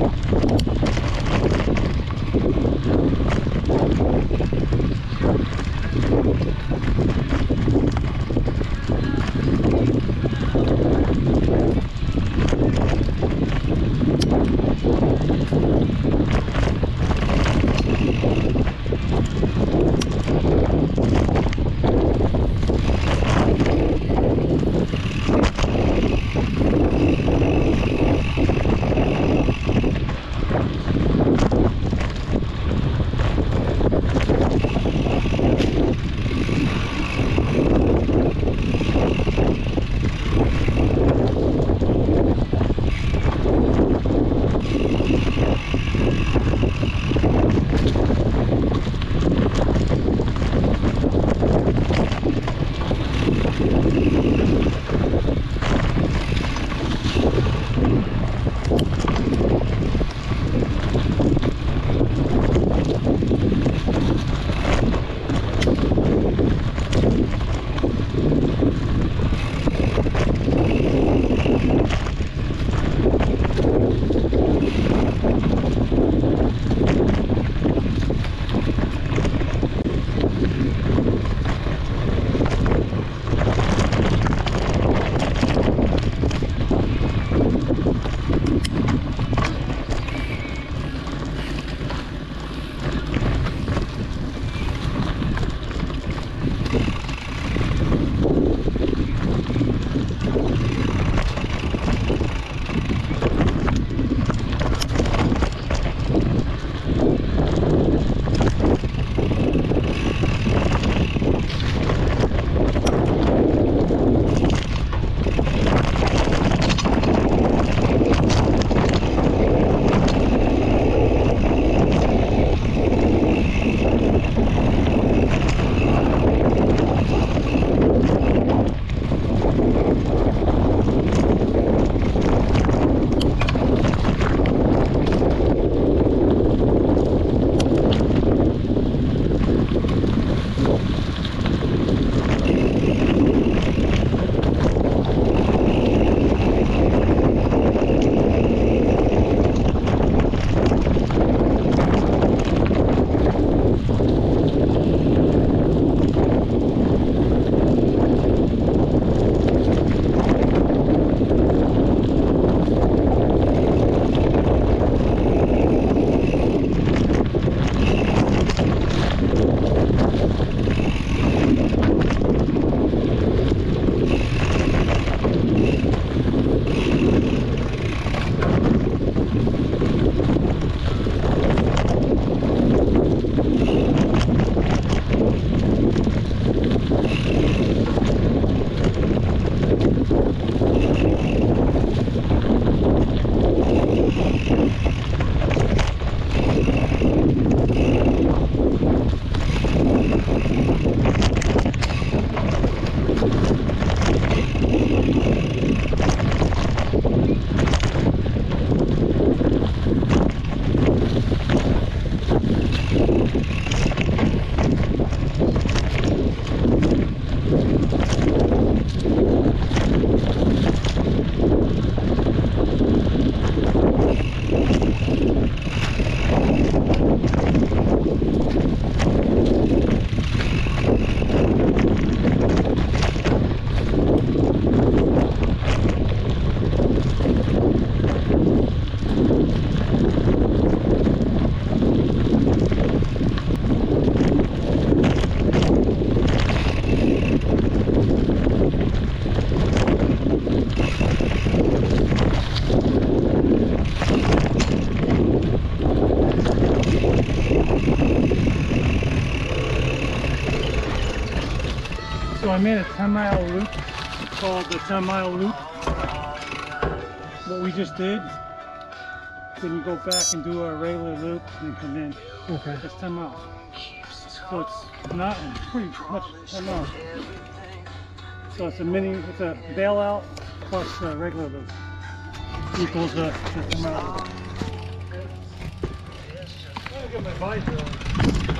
you. So I made a 10 mile loop called the 10 mile loop. What we just did, then you go back and do a regular loop and come in. Okay. It's 10 miles. So it's not pretty much 10 miles. So it's a mini, it's a bailout plus a regular loop equals a, a 10 mile. loop.